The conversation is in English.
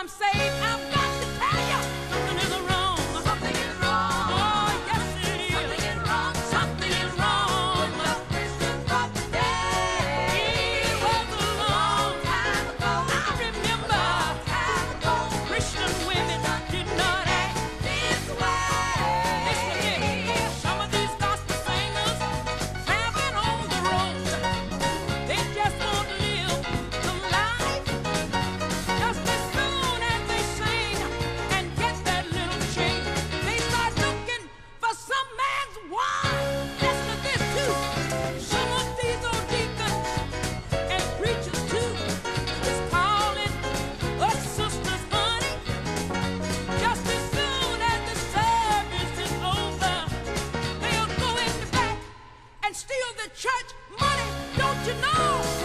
I'm saying? the church money, don't you know?